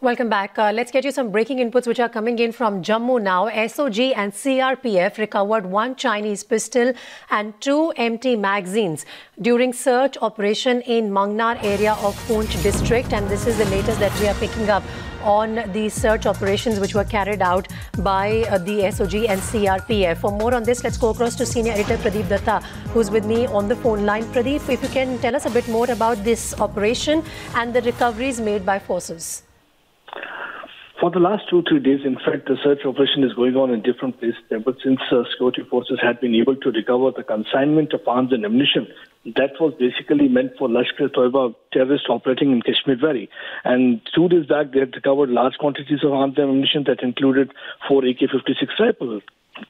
Welcome back. Uh, let's get you some breaking inputs which are coming in from Jammu now. SOG and CRPF recovered one Chinese pistol and two empty magazines during search operation in Mangnar area of Poonch district. And this is the latest that we are picking up on the search operations which were carried out by uh, the SOG and CRPF. For more on this, let's go across to senior editor Pradeep Dutta, who's with me on the phone line. Pradeep, if you can tell us a bit more about this operation and the recoveries made by forces. For the last two, three days, in fact, the search operation is going on in different places. But since uh, security forces had been able to recover the consignment of arms and ammunition, that was basically meant for Lashkar-e-Taiba terrorists operating in Kashmir Valley. And two days back, they had recovered large quantities of arms and ammunition that included four AK-56 rifles,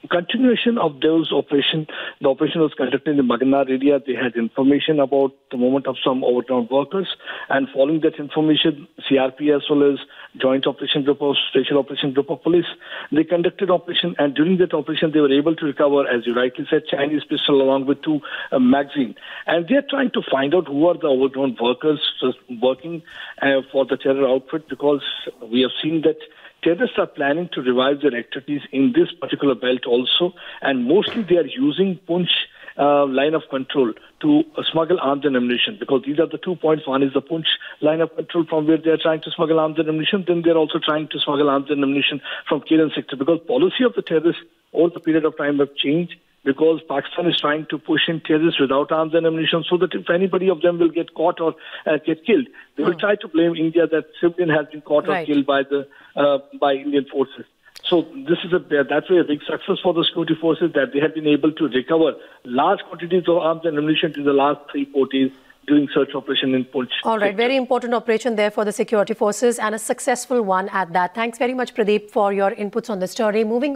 continuation of those operation, the operation was conducted in the Mangnar area. They had information about the movement of some overground workers, and following that information, CRP as well as Joint Operation Group of Special Operation Group of Police, they conducted operation, and during that operation, they were able to recover, as you rightly said, Chinese pistol along with two uh, magazine, and they are trying to find out who are the overground workers working uh, for the terror outfit because we have seen that terrorists are planning to revive their activities in this particular belt also, and mostly they are using Poonch uh, line of control to uh, smuggle arms and ammunition because these are the two points. One is the Poonch line of control from where they are trying to smuggle arms and ammunition. Then they're also trying to smuggle arms and ammunition from Keren sector because policy of the terrorists over the period of time have changed because Pakistan is trying to push in terrorists without arms and ammunition so that if anybody of them will get caught or uh, get killed, they will hmm. try to blame India that civilian has been caught right. or killed by the uh, by Indian forces. So this is a that's a big success for the security forces that they have been able to recover large quantities of arms and ammunition in the last three four days doing search operation in Poonch. All right, very important operation there for the security forces and a successful one at that. Thanks very much, Pradeep, for your inputs on the story. Moving